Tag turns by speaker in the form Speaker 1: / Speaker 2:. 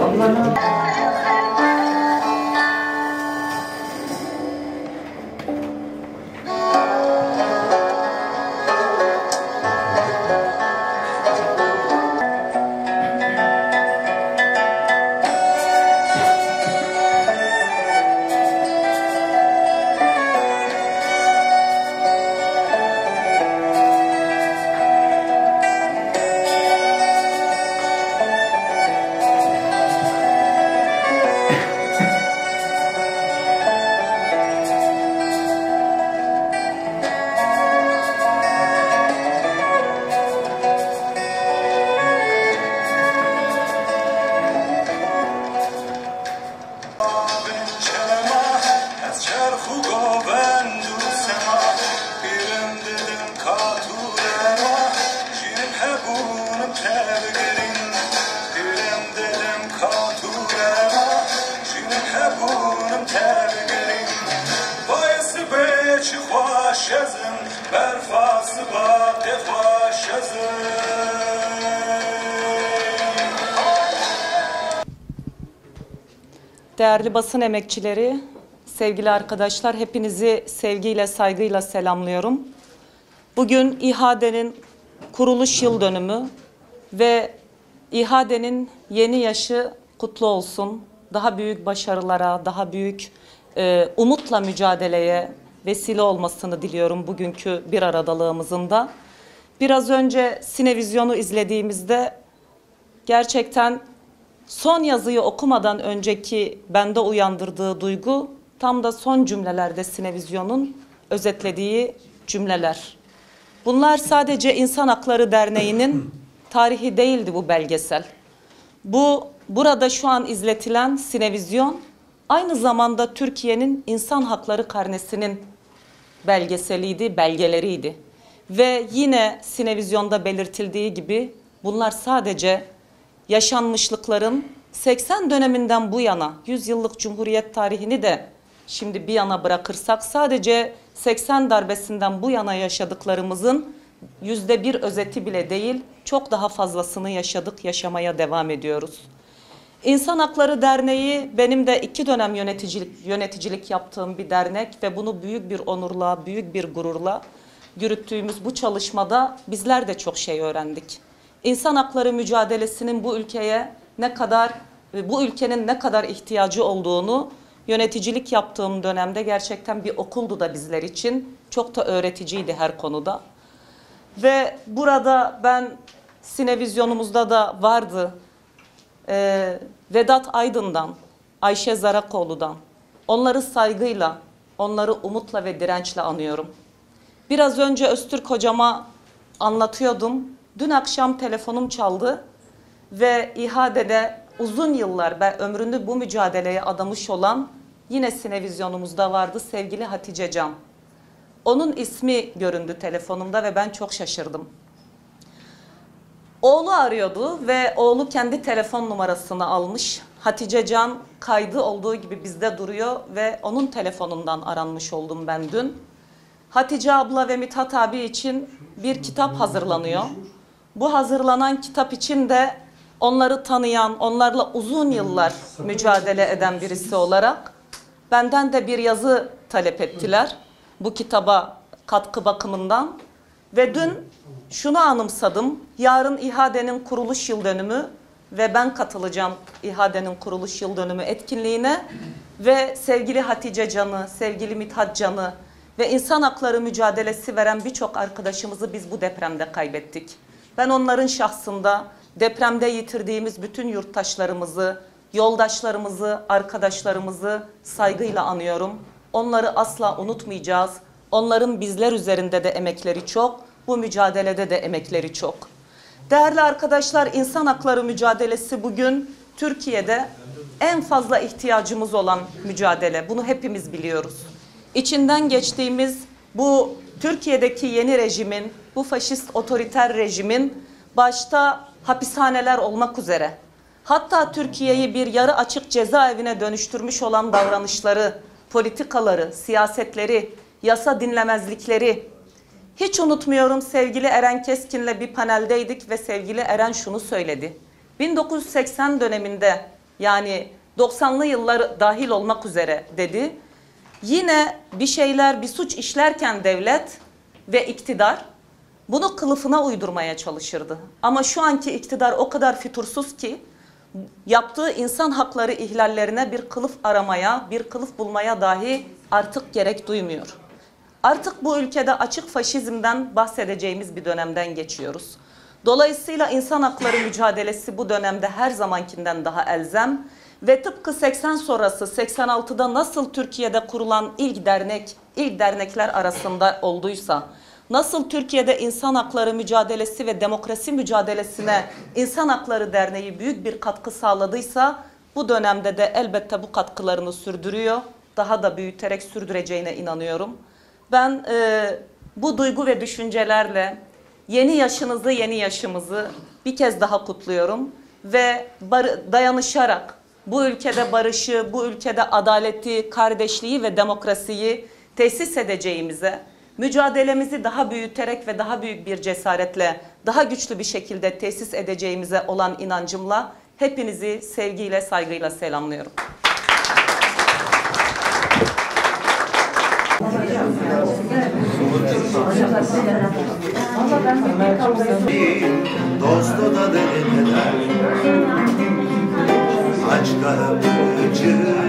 Speaker 1: 怎么了呢 بچی خوش ازم برفاس باقی خوش ازم
Speaker 2: Değerli basın emekçileri, sevgili arkadaşlar hepinizi sevgiyle, saygıyla selamlıyorum. Bugün İHA'denin kuruluş yıl dönümü ve İHA'denin yeni yaşı kutlu olsun. Daha büyük başarılara, daha büyük e, umutla mücadeleye vesile olmasını diliyorum bugünkü bir aradalığımızın da. Biraz önce Sinevizyon'u izlediğimizde gerçekten son yazıyı okumadan önceki bende uyandırdığı duygu tam da son cümlelerde Sinevizyon'un özetlediği cümleler. Bunlar sadece İnsan Hakları Derneği'nin tarihi değildi bu belgesel. Bu burada şu an izletilen Sinevizyon aynı zamanda Türkiye'nin insan hakları karnesinin belgeseliydi, belgeleriydi. Ve yine Sinevizyon'da belirtildiği gibi bunlar sadece yaşanmışlıkların 80 döneminden bu yana 100 yıllık Cumhuriyet tarihini de şimdi bir yana bırakırsak sadece 80 darbesinden bu yana yaşadıklarımızın yüzde bir özeti bile değil çok daha fazlasını yaşadık yaşamaya devam ediyoruz. İnsan Hakları Derneği benim de iki dönem yöneticilik, yöneticilik yaptığım bir dernek ve bunu büyük bir onurla, büyük bir gururla yürüttüğümüz bu çalışmada bizler de çok şey öğrendik. İnsan hakları mücadelesinin bu ülkeye ne kadar, bu ülkenin ne kadar ihtiyacı olduğunu yöneticilik yaptığım dönemde gerçekten bir okuldu da bizler için. Çok da öğreticiydi her konuda. Ve burada ben Sinevizyonumuzda da vardı e, Vedat Aydın'dan, Ayşe Zarakoğlu'dan onları saygıyla, onları umutla ve dirençle anıyorum. Biraz önce Öztürk hocama anlatıyordum. Dün akşam telefonum çaldı ve İHA'de uzun yıllar ve ömrünü bu mücadeleye adamış olan yine Sinevizyonumuzda vardı sevgili Hatice Can. Onun ismi göründü telefonumda ve ben çok şaşırdım. Oğlu arıyordu ve oğlu kendi telefon numarasını almış. Hatice Can kaydı olduğu gibi bizde duruyor ve onun telefonundan aranmış oldum ben dün. Hatice abla ve Mithat abi için bir kitap hazırlanıyor. Bu hazırlanan kitap için de onları tanıyan, onlarla uzun yıllar mücadele eden birisi olarak benden de bir yazı talep ettiler bu kitaba katkı bakımından. Ve dün şunu anımsadım. Yarın İHA'denin kuruluş yıl dönümü ve ben katılacağım İHA'denin kuruluş yıl dönümü etkinliğine. Ve sevgili Hatice Can'ı, sevgili Mithat Can'ı ve insan hakları mücadelesi veren birçok arkadaşımızı biz bu depremde kaybettik. Ben onların şahsında depremde yitirdiğimiz bütün yurttaşlarımızı, yoldaşlarımızı, arkadaşlarımızı saygıyla anıyorum. Onları asla unutmayacağız. Onların bizler üzerinde de emekleri çok, bu mücadelede de emekleri çok. Değerli arkadaşlar, insan hakları mücadelesi bugün Türkiye'de en fazla ihtiyacımız olan mücadele. Bunu hepimiz biliyoruz. İçinden geçtiğimiz bu Türkiye'deki yeni rejimin, bu faşist otoriter rejimin başta hapishaneler olmak üzere hatta Türkiye'yi bir yarı açık cezaevine dönüştürmüş olan davranışları, politikaları, siyasetleri, yasa dinlemezlikleri hiç unutmuyorum sevgili Eren Keskin'le bir paneldeydik ve sevgili Eren şunu söyledi. 1980 döneminde Yani 90'lı yıllar dahil olmak üzere dedi. Yine bir şeyler, bir suç işlerken devlet ve iktidar bunu kılıfına uydurmaya çalışırdı. Ama şu anki iktidar o kadar fütursuz ki yaptığı insan hakları ihlallerine bir kılıf aramaya, bir kılıf bulmaya dahi artık gerek duymuyor. Artık bu ülkede açık faşizmden bahsedeceğimiz bir dönemden geçiyoruz. Dolayısıyla insan hakları mücadelesi bu dönemde her zamankinden daha elzem ve tıpkı 80 sonrası 86'da nasıl Türkiye'de kurulan ilk dernek, ilk dernekler arasında olduysa, nasıl Türkiye'de insan hakları mücadelesi ve demokrasi mücadelesine İnsan Hakları Derneği büyük bir katkı sağladıysa, bu dönemde de elbette bu katkılarını sürdürüyor. Daha da büyüterek sürdüreceğine inanıyorum. Ben e, bu duygu ve düşüncelerle yeni yaşınızı, yeni yaşımızı bir kez daha kutluyorum ve dayanışarak bu ülkede barışı, bu ülkede adaleti, kardeşliği ve demokrasiyi tesis edeceğimize, mücadelemizi daha büyüterek ve daha büyük bir cesaretle, daha güçlü bir şekilde tesis edeceğimize olan inancımla hepinizi sevgiyle, saygıyla selamlıyorum.
Speaker 3: Dostu da dediler Aç karabıcı